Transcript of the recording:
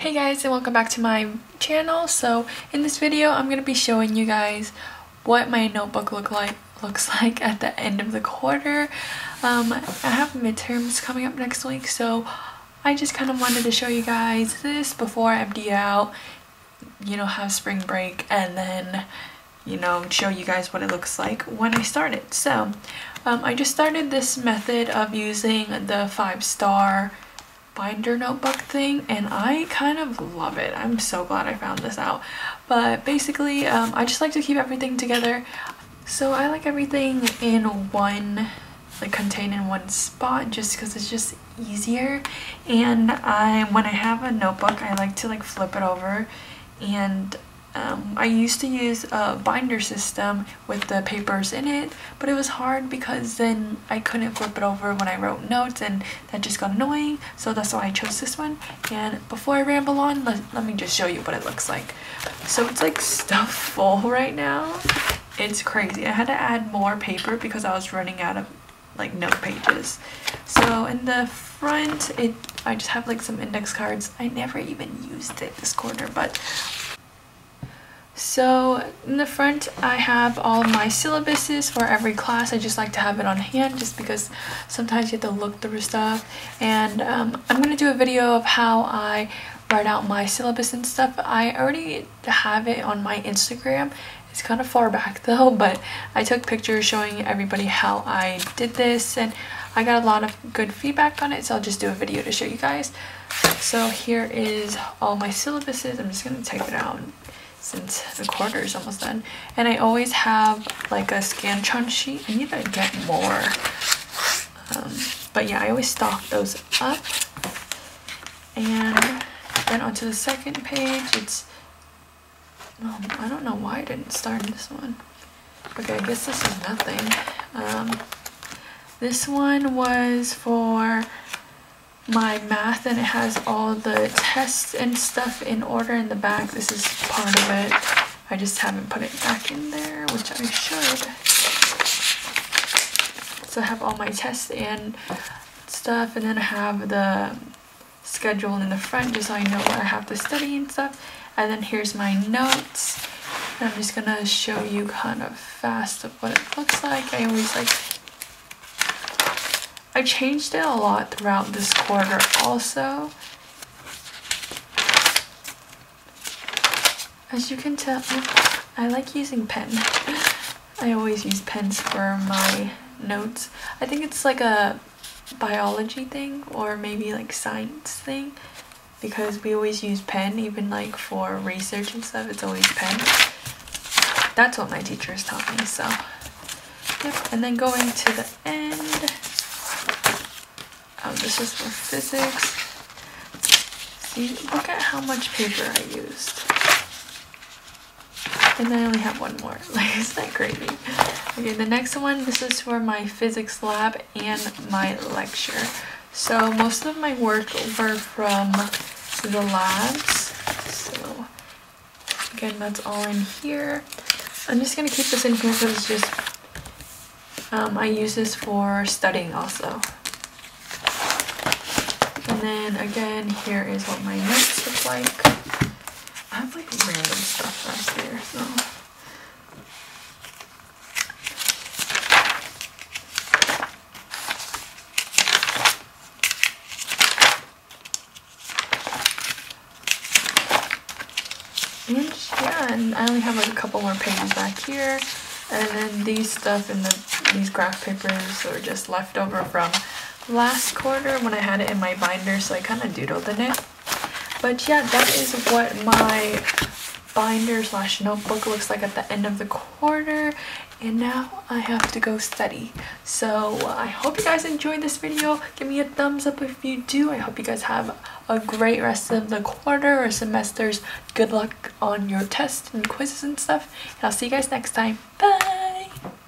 Hey guys and welcome back to my channel. So in this video I'm going to be showing you guys what my notebook look like looks like at the end of the quarter. Um, I have midterms coming up next week so I just kind of wanted to show you guys this before I empty out, you know, have spring break and then you know, show you guys what it looks like when I started. So um, I just started this method of using the five star binder notebook thing and I kind of love it. I'm so glad I found this out. But basically, um, I just like to keep everything together. So I like everything in one, like contained in one spot just because it's just easier. And I, when I have a notebook, I like to like flip it over and um, I used to use a binder system with the papers in it, but it was hard because then I couldn't flip it over when I wrote notes and that just got annoying. So that's why I chose this one. And before I ramble on, let, let me just show you what it looks like. So it's like stuff full right now. It's crazy. I had to add more paper because I was running out of like note pages. So in the front, it I just have like some index cards. I never even used it this quarter, but so in the front I have all my syllabuses for every class. I just like to have it on hand just because sometimes you have to look through stuff. And um, I'm going to do a video of how I write out my syllabus and stuff. I already have it on my Instagram. It's kind of far back though, but I took pictures showing everybody how I did this and I got a lot of good feedback on it so I'll just do a video to show you guys. So here is all my syllabuses. I'm just going to type it out since the quarter is almost done. And I always have like a Scantron sheet. I need to get more. Um, but yeah, I always stock those up. And then onto the second page, it's, um, I don't know why I didn't start this one. Okay, I guess this is nothing. Um, this one was for my math and it has all the tests and stuff in order in the back. This is part of it. I just haven't put it back in there, which I should. So I have all my tests and stuff and then I have the schedule in the front just so I know what I have to study and stuff. And then here's my notes. And I'm just gonna show you kind of fast of what it looks like. I always like I changed it a lot throughout this quarter also. As you can tell, I like using pen. I always use pens for my notes. I think it's like a biology thing or maybe like science thing because we always use pen even like for research and stuff it's always pen. That's what my teachers taught me so yep and then going to the end um, this is for physics. See, look at how much paper I used. And I only have one more. Like, isn't that crazy? Okay, the next one, this is for my physics lab and my lecture. So most of my work were from the labs. So again, that's all in here. I'm just gonna keep this in here because it's just, um, I use this for studying also. And then again, here is what my notes look like. I have like random stuff back here, so. And yeah, and I only have like a couple more pages back here. And then these stuff in the these graph papers are just left over from last quarter when I had it in my binder, so I kind of doodled in it. But yeah, that is what my binder slash notebook looks like at the end of the quarter. And now I have to go study. So uh, I hope you guys enjoyed this video. Give me a thumbs up if you do. I hope you guys have a great rest of the quarter or semesters. Good luck on your tests and quizzes and stuff. And I'll see you guys next time. Bye